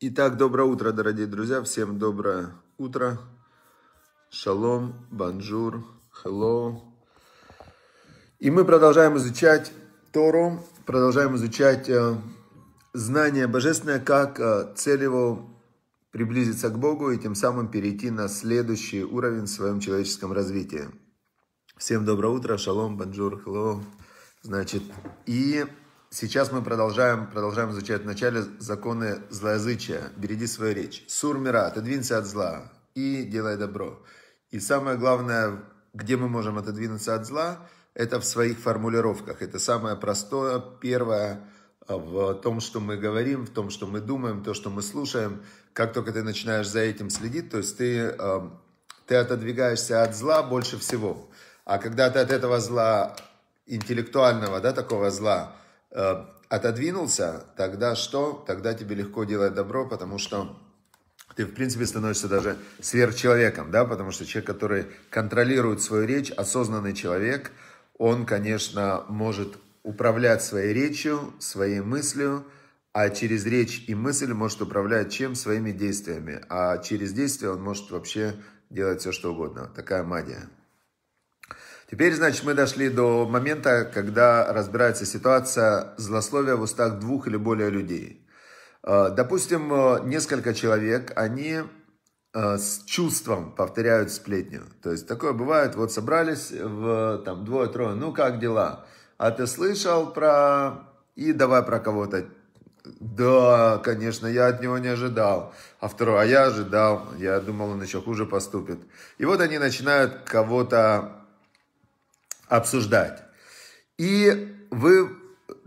Итак, доброе утро, дорогие друзья. Всем доброе утро. Шалом, bonjour, hello. И мы продолжаем изучать Тору, продолжаем изучать э, знание божественное, как э, цель приблизиться к Богу и тем самым перейти на следующий уровень в своем человеческом развитии. Всем доброе утро, шалом, bonjour, hello. Значит, и сейчас мы продолжаем, продолжаем изучать вначале законы злоязычия. Береги свою речь. Сур мира, отодвинься от зла и делай добро. И самое главное, где мы можем отодвинуться от зла, это в своих формулировках. Это самое простое, первое в том, что мы говорим, в том, что мы думаем, то, что мы слушаем. Как только ты начинаешь за этим следить, то есть ты, эм, ты отодвигаешься от зла больше всего. А когда ты от этого зла интеллектуального, да, такого зла, отодвинулся, тогда что? Тогда тебе легко делать добро, потому что ты, в принципе, становишься даже сверхчеловеком, да, потому что человек, который контролирует свою речь, осознанный человек, он, конечно, может управлять своей речью, своей мыслью, а через речь и мысль может управлять чем? Своими действиями. А через действия он может вообще делать все, что угодно. Такая магия. Теперь, значит, мы дошли до момента, когда разбирается ситуация злословия в устах двух или более людей. Э, допустим, э, несколько человек, они э, с чувством повторяют сплетню. То есть такое бывает, вот собрались в там двое-трое, ну как дела? А ты слышал про... И давай про кого-то. Да, конечно, я от него не ожидал. А второй, а я ожидал. Я думал, он еще хуже поступит. И вот они начинают кого-то обсуждать. И вы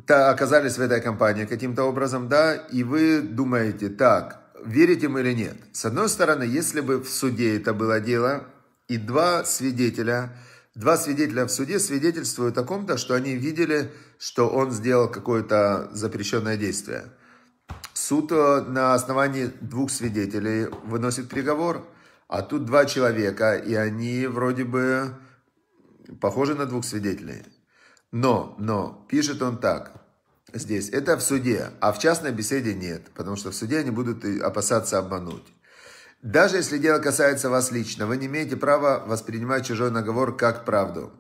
оказались в этой компании каким-то образом, да, и вы думаете, так, верите мы или нет. С одной стороны, если бы в суде это было дело, и два свидетеля, два свидетеля в суде свидетельствуют о ком-то, что они видели, что он сделал какое-то запрещенное действие. Суд э, на основании двух свидетелей выносит приговор, а тут два человека, и они вроде бы похожи на двух свидетелей. Но, но, пишет он так, здесь, это в суде, а в частной беседе нет, потому что в суде они будут опасаться обмануть. Даже если дело касается вас лично, вы не имеете права воспринимать чужой наговор как правду.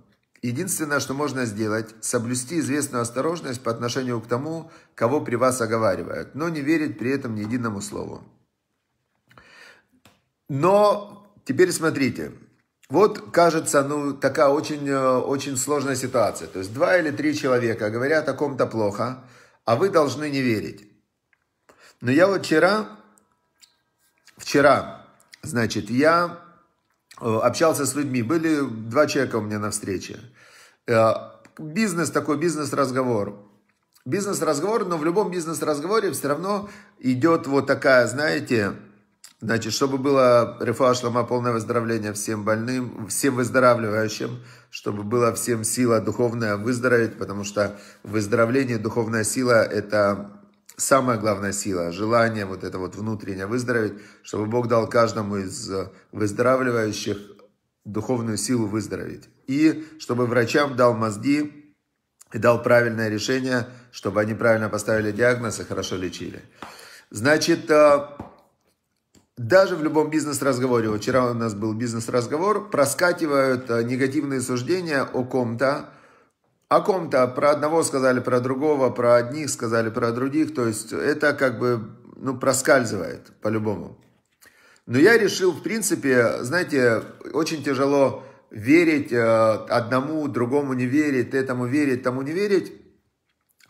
Единственное, что можно сделать, соблюсти известную осторожность по отношению к тому, кого при вас оговаривают, но не верить при этом ни единому слову. Но теперь смотрите, вот, кажется, ну, такая очень, э, очень сложная ситуация. То есть, два или три человека говорят о ком-то плохо, а вы должны не верить. Но я вот вчера, вчера, значит, я э, общался с людьми. Были два человека у меня на встрече. Э, бизнес такой, бизнес-разговор. Бизнес-разговор, но в любом бизнес-разговоре все равно идет вот такая, знаете, Значит, чтобы было рефуа шлама, полное выздоровление всем больным, всем выздоравливающим, чтобы была всем сила духовная выздороветь, потому что выздоровление, духовная сила – это самая главная сила, желание вот это вот внутреннее выздороветь, чтобы Бог дал каждому из выздоравливающих духовную силу выздороветь. И чтобы врачам дал мозги и дал правильное решение, чтобы они правильно поставили диагноз и хорошо лечили. Значит, э, даже в любом бизнес-разговоре, вчера у нас был бизнес-разговор, проскакивают э, негативные суждения о ком-то, о ком-то, про одного сказали, про другого, про одних сказали, про других, то есть это как бы, ну, проскальзывает по-любому. Но я решил, в принципе, знаете, очень тяжело верить э, одному, другому не верить, этому верить, тому не верить.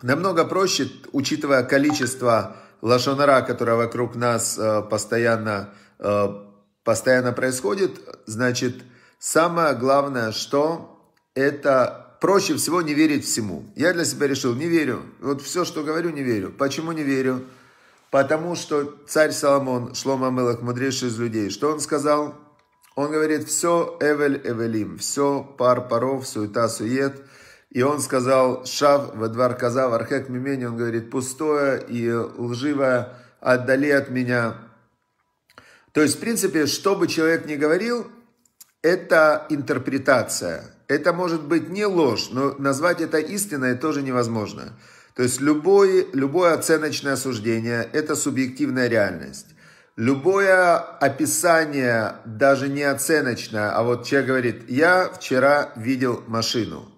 Намного проще, учитывая количество лошонара, которая вокруг нас э, постоянно, э, постоянно происходит, значит, самое главное, что это проще всего не верить всему. Я для себя решил, не верю. Вот все, что говорю, не верю. Почему не верю? Потому что царь Соломон, Шлома Мелах, мудрейший из людей, что он сказал? Он говорит, все эвель эвелим, все пар паров, суета сует – и он сказал, шав в коза вархек мимени, он говорит, пустое и лживое, отдали от меня. То есть, в принципе, что бы человек ни говорил, это интерпретация. Это может быть не ложь, но назвать это истиной тоже невозможно. То есть любой, любое оценочное суждение – это субъективная реальность. Любое описание, даже не оценочное, а вот человек говорит, я вчера видел машину.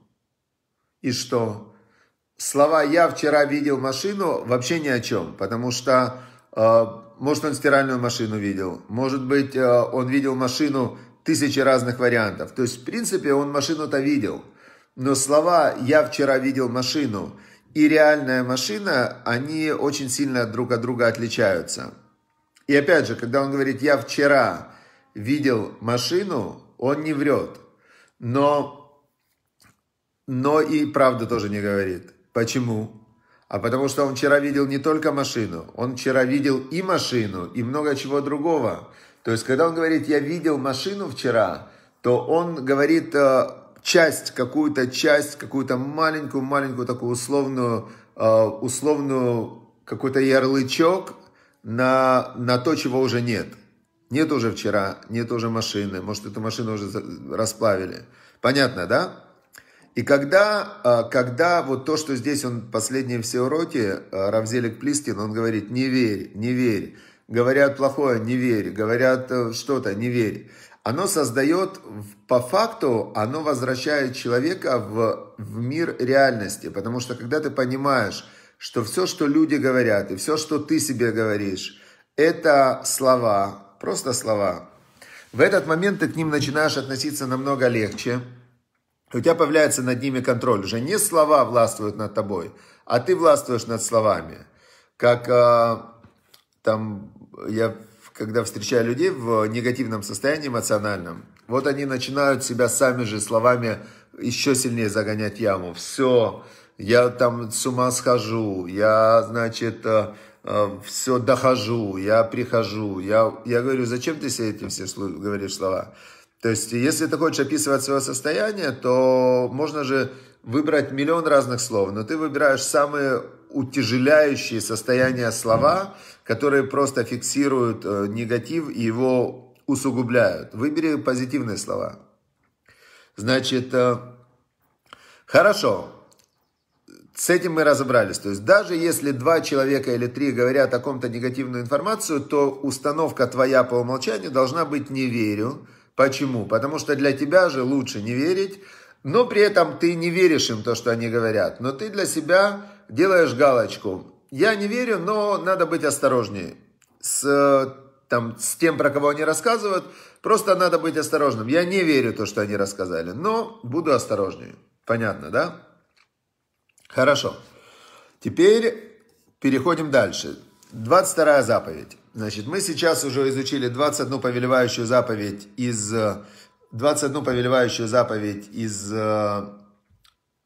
И что? Слова «я вчера видел машину» вообще ни о чем, потому что, э, может, он стиральную машину видел, может быть, э, он видел машину тысячи разных вариантов. То есть, в принципе, он машину-то видел. Но слова «я вчера видел машину» и реальная машина, они очень сильно друг от друга отличаются. И опять же, когда он говорит «я вчера видел машину», он не врет. Но, но и правду тоже не говорит. Почему? А потому что он вчера видел не только машину, он вчера видел и машину, и много чего другого. То есть, когда он говорит «я видел машину вчера», то он говорит э, часть, какую-то часть, какую-то маленькую-маленькую такую условную, э, условную какой-то ярлычок на, на то, чего уже нет. Нет уже вчера, нет уже машины, может, эту машину уже расплавили. Понятно, да? И когда, а, когда вот то, что здесь он последние все уроки, а, Равзелик Плискин, он говорит, не верь, не верь. Говорят плохое, не верь. Говорят э, что-то, не верь. Оно создает, по факту, оно возвращает человека в, в мир реальности. Потому что когда ты понимаешь, что все, что люди говорят, и все, что ты себе говоришь, это слова, просто слова. В этот момент ты к ним начинаешь относиться намного легче. У тебя появляется над ними контроль. Уже не слова властвуют над тобой, а ты властвуешь над словами. Как а, там я когда встречаю людей в негативном состоянии эмоциональном, вот они начинают себя сами же словами еще сильнее загонять яму. Все, я там с ума схожу, я, значит, э, э, все дохожу, я прихожу. Я, я говорю, зачем ты себе эти все говоришь слова? То есть, если ты хочешь описывать свое состояние, то можно же выбрать миллион разных слов, но ты выбираешь самые утяжеляющие состояния слова, которые просто фиксируют э, негатив и его усугубляют. Выбери позитивные слова. Значит, хорошо, с этим мы разобрались. То есть даже если два человека или три говорят о ком-то негативную информацию, то установка твоя по умолчанию должна быть «не верю». Почему? Потому что для тебя же лучше не верить, но при этом ты не веришь им то, что они говорят. Но ты для себя делаешь галочку. Я не верю, но надо быть осторожнее. С, там, с тем, про кого они рассказывают, просто надо быть осторожным. Я не верю то, что они рассказали, но буду осторожнее. Понятно, да? Хорошо. Теперь переходим дальше. 22 заповедь. Значит, мы сейчас уже изучили 21 повелевающую заповедь из 21 повелевающую заповедь из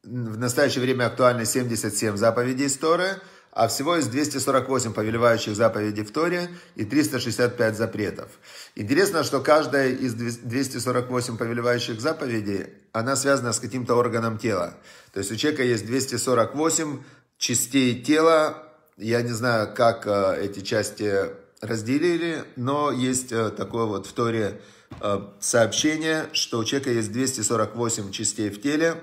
в настоящее время актуально 77 заповедей из Торы, а всего из 248 повелевающих заповедей в Торе и 365 запретов. Интересно, что каждая из 248 повелевающих заповедей, она связана с каким-то органом тела. То есть у человека есть 248 частей тела. Я не знаю, как э, эти части разделили, но есть э, такое вот в Торе э, сообщение, что у человека есть 248 частей в теле,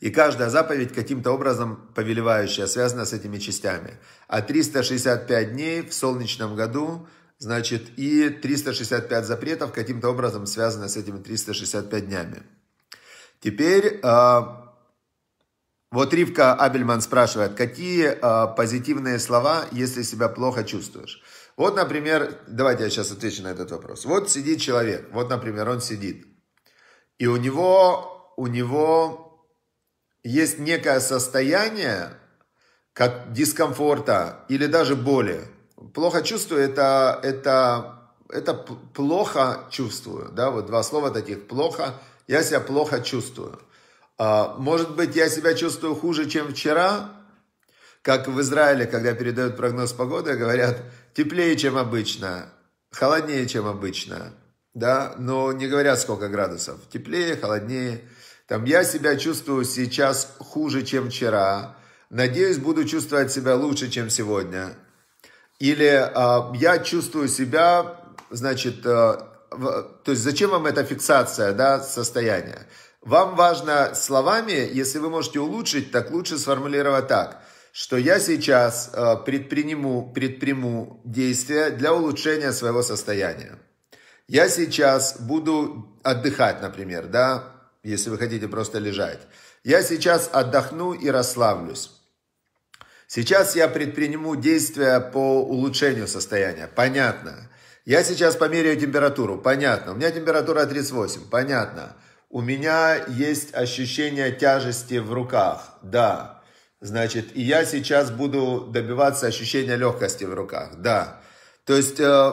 и каждая заповедь каким-то образом повелевающая связана с этими частями. А 365 дней в солнечном году, значит, и 365 запретов каким-то образом связаны с этими 365 днями. Теперь, вот Ривка Абельман спрашивает, какие э, позитивные слова, если себя плохо чувствуешь? Вот, например, давайте я сейчас отвечу на этот вопрос. Вот сидит человек, вот, например, он сидит, и у него, у него есть некое состояние, как дискомфорта или даже боли. Плохо чувствую, это, это, это плохо чувствую, да, вот два слова таких, плохо, я себя плохо чувствую. А, может быть, я себя чувствую хуже, чем вчера, как в Израиле, когда передают прогноз погоды, говорят, теплее, чем обычно, холоднее, чем обычно, да, но не говорят, сколько градусов, теплее, холоднее. Там я себя чувствую сейчас хуже, чем вчера, надеюсь, буду чувствовать себя лучше, чем сегодня. Или э, я чувствую себя, значит, э, в, то есть зачем вам эта фиксация, да, состояния? Вам важно словами, если вы можете улучшить, так лучше сформулировать так, что я сейчас э, предприму, предприму действия для улучшения своего состояния. Я сейчас буду отдыхать, например, да, если вы хотите просто лежать. Я сейчас отдохну и расслаблюсь. Сейчас я предприму действия по улучшению состояния. Понятно. Я сейчас померяю температуру. Понятно. У меня температура 38. Понятно. У меня есть ощущение тяжести в руках. Да. Значит, и я сейчас буду добиваться ощущения легкости в руках. Да. То есть, э,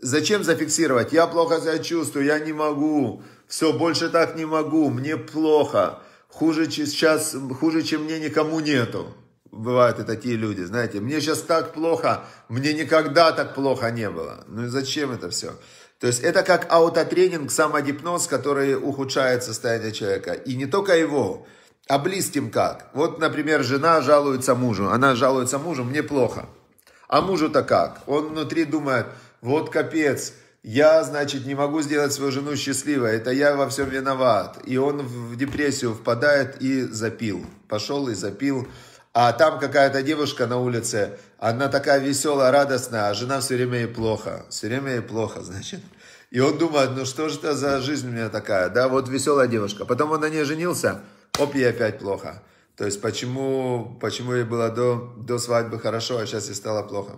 зачем зафиксировать? Я плохо себя чувствую, я не могу. Все, больше так не могу, мне плохо. Хуже сейчас, хуже, чем мне никому нету. Бывают и такие люди, знаете, мне сейчас так плохо, мне никогда так плохо не было. Ну и зачем это все? То есть это как аутотренинг, самогипноз, который ухудшает состояние человека. И не только его, а близким как. Вот, например, жена жалуется мужу. Она жалуется мужу, мне плохо. А мужу-то как? Он внутри думает, вот капец, я, значит, не могу сделать свою жену счастливой, это я во всем виноват. И он в депрессию впадает и запил. Пошел и запил. А там какая-то девушка на улице, она такая веселая, радостная, а жена все время ей плохо. Все время ей плохо, значит. И он думает, ну что же это за жизнь у меня такая, да, вот веселая девушка. Потом он на ней женился, оп, ей опять плохо. То есть почему, почему ей было до, до свадьбы хорошо, а сейчас ей стало плохо.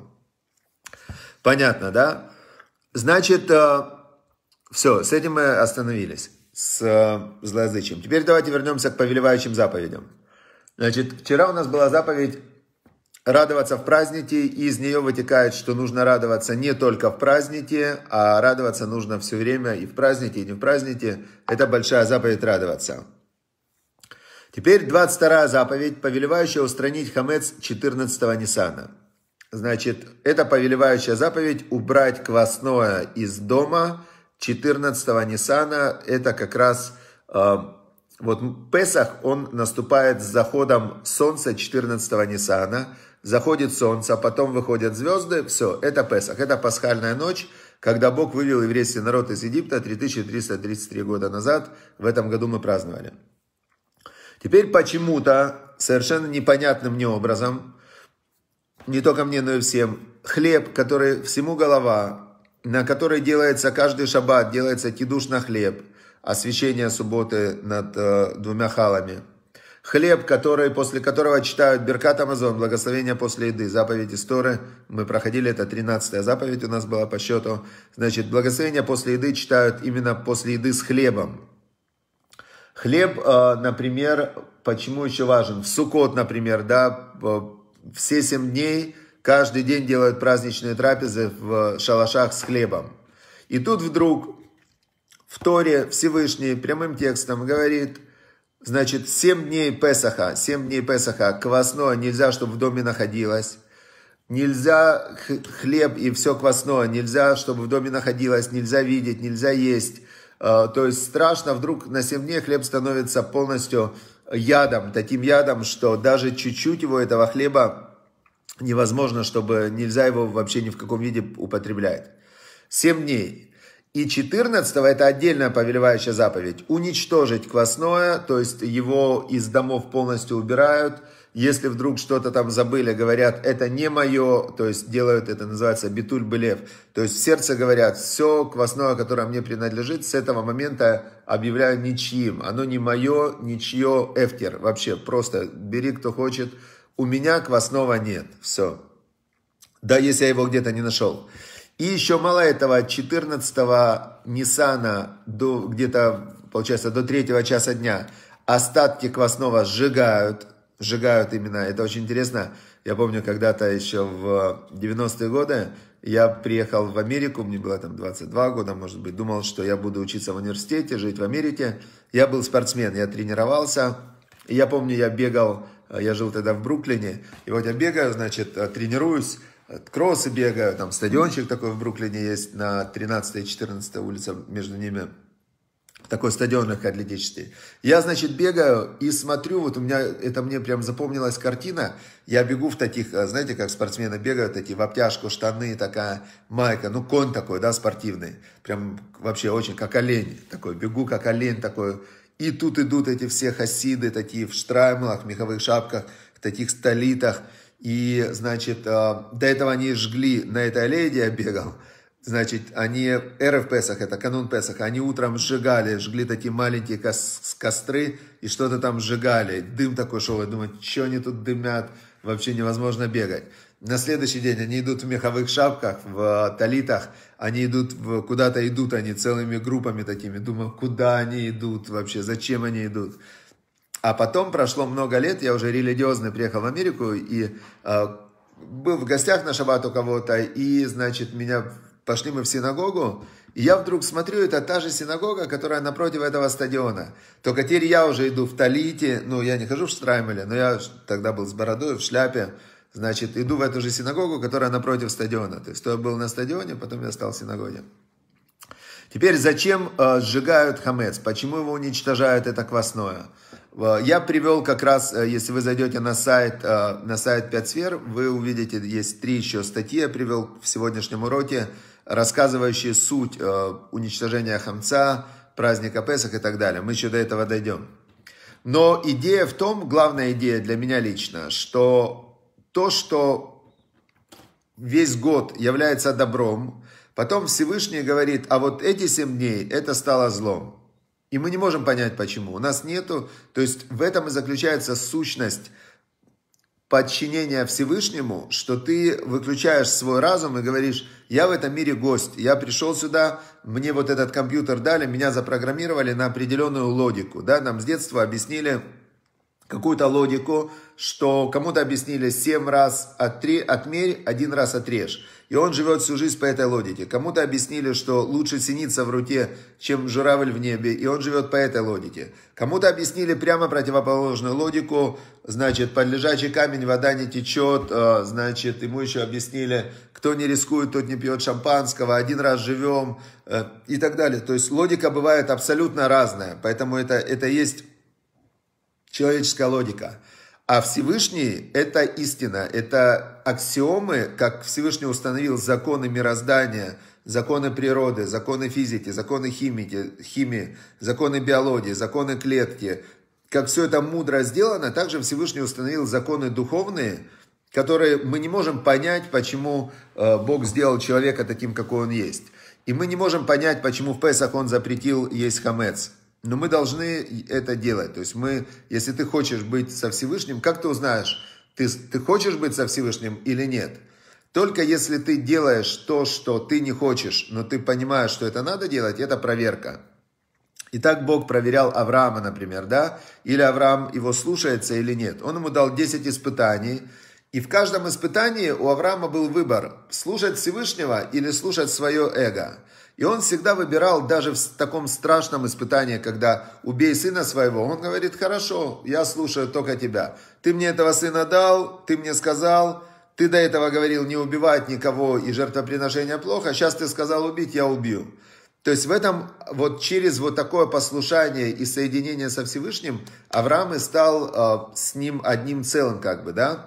Понятно, да? Значит, э, все, с этим мы остановились, с э, злоязычием. Теперь давайте вернемся к повелевающим заповедям. Значит, вчера у нас была заповедь радоваться в празднике, и из нее вытекает, что нужно радоваться не только в празднике, а радоваться нужно все время и в празднике, и не в празднике. Это большая заповедь радоваться. Теперь 22 заповедь, повелевающая устранить хамец 14-го Ниссана. Значит, это повелевающая заповедь убрать квасное из дома 14-го Ниссана. Это как раз э, вот Песах, он наступает с заходом солнца 14-го Ниссана. Заходит солнце, а потом выходят звезды. Все, это Песах. Это пасхальная ночь, когда Бог вывел еврейский народ из Египта 3333 года назад. В этом году мы праздновали. Теперь почему-то, совершенно непонятным мне образом, не только мне, но и всем, хлеб, который всему голова, на который делается каждый шаббат, делается кидуш на хлеб – освящение субботы над э, двумя халами. Хлеб, который, после которого читают Беркат Амазон, благословение после еды, заповедь истории. Мы проходили, это 13 заповедь у нас была по счету. Значит, благословение после еды читают именно после еды с хлебом. Хлеб, э, например, почему еще важен? В Сукот, например, да, все семь дней, каждый день делают праздничные трапезы в шалашах с хлебом. И тут вдруг в Торе Всевышний прямым текстом говорит, значит, 7 дней Песаха, 7 дней Песаха, квасное нельзя, чтобы в доме находилось. Нельзя хлеб и все квасное, нельзя, чтобы в доме находилось, нельзя видеть, нельзя есть. А, то есть страшно, вдруг на 7 дней хлеб становится полностью ядом, таким ядом, что даже чуть-чуть его этого хлеба невозможно, чтобы нельзя его вообще ни в каком виде употреблять. 7 дней. И 14 это отдельная повелевающая заповедь. Уничтожить квасное, то есть его из домов полностью убирают. Если вдруг что-то там забыли, говорят, это не мое, то есть делают это, называется битуль белев. То есть в сердце говорят, все квасное, которое мне принадлежит, с этого момента объявляю ничьим. Оно не мое, ничье, эфтер. Вообще, просто бери, кто хочет. У меня квасного нет. Все. Да, если я его где-то не нашел. И еще мало этого, 14 Ниссана до где-то, получается, до третьего часа дня остатки квасного сжигают, сжигают именно, это очень интересно. Я помню, когда-то еще в 90-е годы я приехал в Америку, мне было там 22 года, может быть, думал, что я буду учиться в университете, жить в Америке. Я был спортсмен, я тренировался. Я помню, я бегал, я жил тогда в Бруклине, и вот я бегаю, значит, тренируюсь, кроссы бегаю, там стадиончик такой в Бруклине есть на 13 и 14 улице между ними. Такой стадион легкоатлетический. Я, значит, бегаю и смотрю, вот у меня, это мне прям запомнилась картина. Я бегу в таких, а, знаете, как спортсмены бегают, такие в обтяжку, штаны, такая майка, ну, конь такой, да, спортивный. Прям вообще очень как олень такой, бегу как олень такой. И тут идут эти все хасиды, такие в штраймлах, в меховых шапках, в таких столитах. И, значит, э, до этого они жгли, на этой аллее, я бегал, значит, они, РФ Песах, это канун Песах, они утром сжигали, жгли такие маленькие костры и что-то там сжигали. Дым такой шел, я думаю, что они тут дымят, вообще невозможно бегать. На следующий день они идут в меховых шапках, в талитах, они идут, в, куда-то идут они целыми группами такими. Думаю, куда они идут вообще, зачем они идут. А потом прошло много лет, я уже религиозный приехал в Америку и э, был в гостях на шаббат у кого-то, и, значит, меня пошли мы в синагогу, и я вдруг смотрю, это та же синагога, которая напротив этого стадиона. Только теперь я уже иду в Талите, ну, я не хожу в Штраймеле, но я тогда был с бородой, в шляпе, значит, иду в эту же синагогу, которая напротив стадиона. То есть, я был на стадионе, потом я стал в синагоге. Теперь, зачем э, сжигают хамец? Почему его уничтожают это квасное? Э, я привел как раз, э, если вы зайдете на сайт, э, на сайт 5 сфер, вы увидите, есть три еще статьи, я привел в сегодняшнем уроке, рассказывающие суть уничтожения хамца, праздника Песах и так далее. Мы еще до этого дойдем. Но идея в том, главная идея для меня лично, что то, что весь год является добром, потом Всевышний говорит, а вот эти семь дней, это стало злом. И мы не можем понять, почему. У нас нету, то есть в этом и заключается сущность подчинения Всевышнему, что ты выключаешь свой разум и говоришь, я в этом мире гость, я пришел сюда, мне вот этот компьютер дали, меня запрограммировали на определенную логику. Да? Нам с детства объяснили какую-то логику, что кому-то объяснили 7 раз отре, отмерь, один раз отрежь. И он живет всю жизнь по этой логике. Кому-то объяснили, что лучше синица в руке, чем журавль в небе, и он живет по этой логике. Кому-то объяснили прямо противоположную логику, значит, под лежачий камень вода не течет, а, значит, ему еще объяснили, кто не рискует, тот не пьет шампанского, один раз живем э, и так далее. То есть логика бывает абсолютно разная, поэтому это, это есть человеческая логика. А Всевышний – это истина, это аксиомы, как Всевышний установил законы мироздания, законы природы, законы физики, законы химики, химии, законы биологии, законы клетки. Как все это мудро сделано, также Всевышний установил законы духовные, которые мы не можем понять, почему э, Бог сделал человека таким, какой он есть. И мы не можем понять, почему в Песах он запретил есть хамец. Но мы должны это делать. То есть мы, если ты хочешь быть со Всевышним, как ты узнаешь, ты, ты хочешь быть со Всевышним или нет? Только если ты делаешь то, что ты не хочешь, но ты понимаешь, что это надо делать, это проверка. И так Бог проверял Авраама, например, да? Или Авраам его слушается или нет. Он ему дал 10 испытаний, и в каждом испытании у Авраама был выбор, слушать Всевышнего или слушать свое эго. И он всегда выбирал, даже в таком страшном испытании, когда убей сына своего, он говорит, хорошо, я слушаю только тебя. Ты мне этого сына дал, ты мне сказал, ты до этого говорил не убивать никого и жертвоприношение плохо, сейчас ты сказал убить, я убью. То есть в этом, вот через вот такое послушание и соединение со Всевышним, Авраам и стал э, с ним одним целым, как бы, да?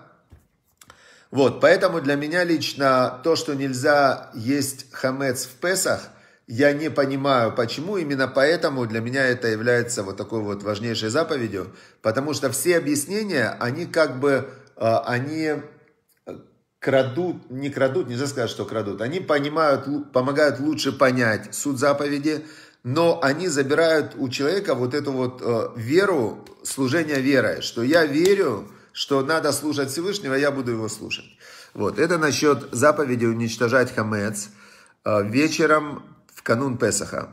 Вот, поэтому для меня лично то, что нельзя есть хамец в Песах – я не понимаю, почему. Именно поэтому для меня это является вот такой вот важнейшей заповедью. Потому что все объяснения, они как бы, а, они крадут, не крадут, нельзя сказать, что крадут. Они понимают, помогают лучше понять суть заповеди, но они забирают у человека вот эту вот а, веру, служение верой, что я верю, что надо слушать Всевышнего, я буду его слушать. Вот, это насчет заповеди уничтожать хамец. А, вечером канун Песаха.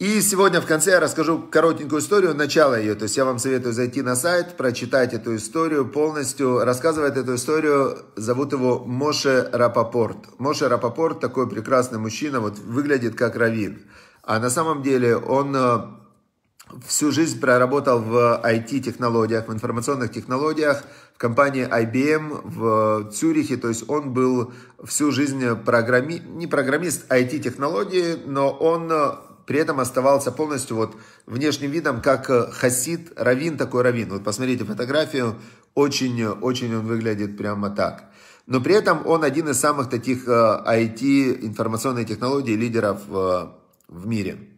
И сегодня в конце я расскажу коротенькую историю, начало ее. То есть я вам советую зайти на сайт, прочитать эту историю полностью. Рассказывает эту историю, зовут его Моше Рапопорт. Моше Рапопорт такой прекрасный мужчина, вот выглядит как раввин. А на самом деле он э, всю жизнь проработал в IT-технологиях, в информационных технологиях, в компании IBM в Цюрихе, то есть он был всю жизнь программи... не программист IT-технологии, но он э, при этом оставался полностью вот внешним видом, как э, хасид, равин такой равин. Вот посмотрите фотографию, очень, очень он выглядит прямо так. Но при этом он один из самых таких IT, э, информационных технологий, лидеров в мире.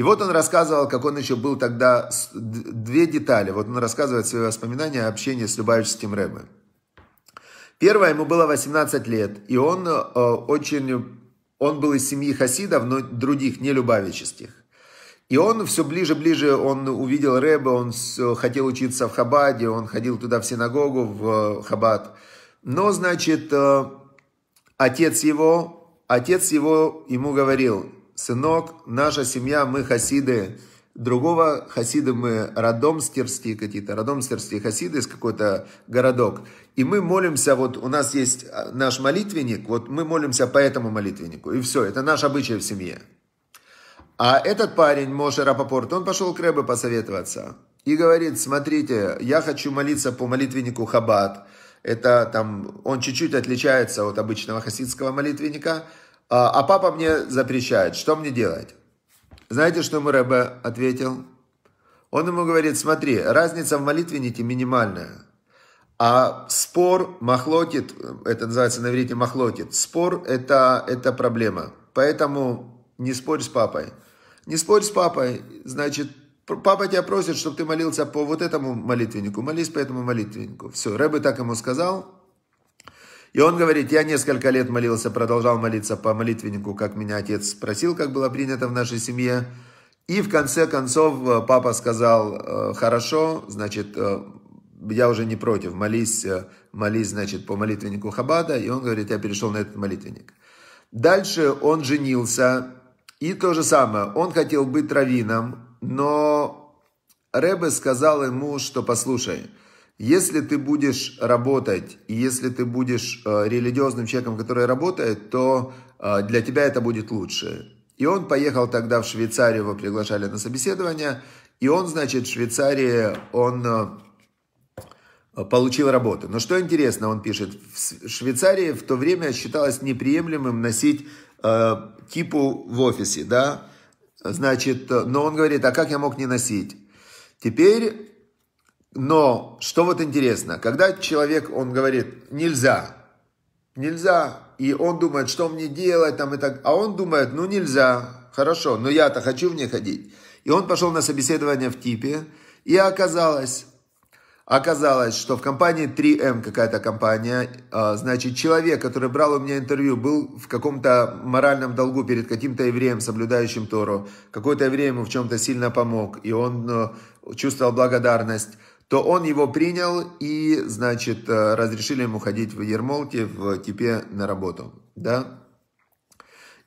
И вот он рассказывал, как он еще был тогда, две детали. Вот он рассказывает свои воспоминания о общении с Любавическим Рэбе. Первое, ему было 18 лет, и он э, очень, он был из семьи хасидов, но других, не любавических. И он все ближе-ближе, он увидел Рэбе, он хотел учиться в Хабаде, он ходил туда в синагогу, в Хабад. Но, значит, э, отец его, отец его ему говорил, сынок, наша семья, мы хасиды, другого хасиды мы родомстерские какие-то, родомстерские хасиды из какой-то городок. И мы молимся, вот у нас есть э, наш молитвенник, вот мы молимся по этому молитвеннику. И все, это наш обычай в семье. А этот парень, Моше Рапопорт, он пошел к Рэбе посоветоваться. И говорит, смотрите, я хочу молиться по молитвеннику Хаббат. Это там, он чуть-чуть отличается от обычного хасидского молитвенника. А, а папа мне запрещает. Что мне делать? Знаете, что ему Рэбе ответил? Он ему говорит, смотри, разница в молитвеннике минимальная. А спор, махлотит, это называется на иврите махлотит, спор это, это проблема. Поэтому не спорь с папой. Не спорь с папой, значит, папа тебя просит, чтобы ты молился по вот этому молитвеннику, молись по этому молитвеннику. Все, Рэбе так ему сказал. И он говорит, я несколько лет молился, продолжал молиться по молитвеннику, как меня отец спросил, как было принято в нашей семье. И в конце концов э, папа сказал, «Э, хорошо, значит, э, я уже не против, молись, молись, значит, по молитвеннику Хабада. И он говорит, я перешел на этот молитвенник. Дальше он женился, и то же самое, он хотел быть раввином, но Рэбе сказал ему, что послушай, если ты будешь работать, и если ты будешь э, религиозным человеком, который работает, то э, для тебя это будет лучше. И он поехал тогда в Швейцарию, его приглашали на собеседование, и он, значит, в Швейцарии, он э, получил работу. Но что интересно, он пишет, в Швейцарии в то время считалось неприемлемым носить э, кипу в офисе, да, значит, но он говорит, а как я мог не носить? Теперь, но, что вот интересно, когда человек, он говорит, нельзя, нельзя, и он думает, что мне делать, там и так, а он думает, ну нельзя, хорошо, но я-то хочу в ней ходить. И он пошел на собеседование в типе, и оказалось, Оказалось, что в компании 3М какая-то компания, а, значит, человек, который брал у меня интервью, был в каком-то моральном долгу перед каким-то евреем, соблюдающим Тору. Какой-то еврей ему в чем-то сильно помог, и он э, чувствовал благодарность то он его принял и, значит, э, разрешили ему ходить в Ермолке, в Типе на работу, да.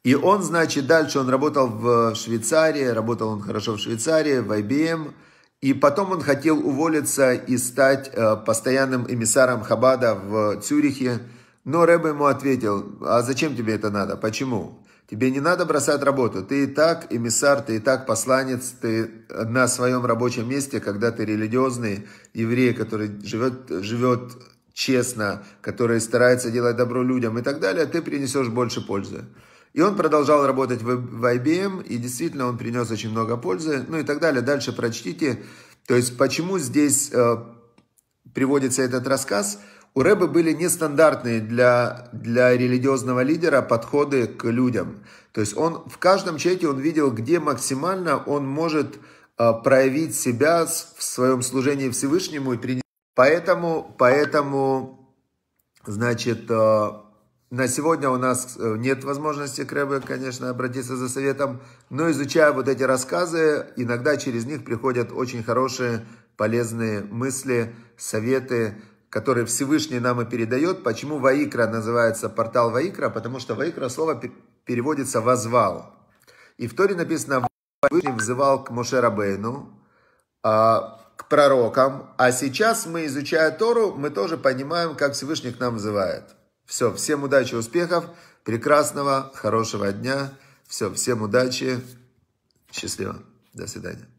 И он, значит, дальше он работал в Швейцарии, работал он хорошо в Швейцарии, в IBM, и потом он хотел уволиться и стать э, постоянным эмиссаром Хабада в Цюрихе. Но Рэбе ему ответил, а зачем тебе это надо? Почему? Тебе не надо бросать работу. Ты и так эмиссар, ты и так посланец, ты на своем рабочем месте, когда ты религиозный еврей, который живет, живет честно, который старается делать добро людям и так далее, ты принесешь больше пользы. И он продолжал работать в, в IBM, и действительно он принес очень много пользы, ну и так далее. Дальше прочтите. То есть, почему здесь э, приводится этот рассказ? У Рэбы были нестандартные для, для религиозного лидера подходы к людям. То есть, он в каждом человеке он видел, где максимально он может э, проявить себя в своем служении Всевышнему и принять. Поэтому, поэтому, значит, э, на сегодня у нас э, нет возможности к Рэбе, конечно, обратиться за советом, но изучая вот эти рассказы, иногда через них приходят очень хорошие, полезные мысли, советы, которые Всевышний нам и передает. Почему Ваикра называется портал Ваикра? Потому что Ваикра слово переводится «возвал». И в Торе написано «Всевышний взывал к Моше Рабейну», а, к пророкам, а сейчас мы, изучая Тору, мы тоже понимаем, как Всевышний к нам взывает. Все, всем удачи, успехов, прекрасного, хорошего дня. Все, всем удачи, счастливо. До свидания.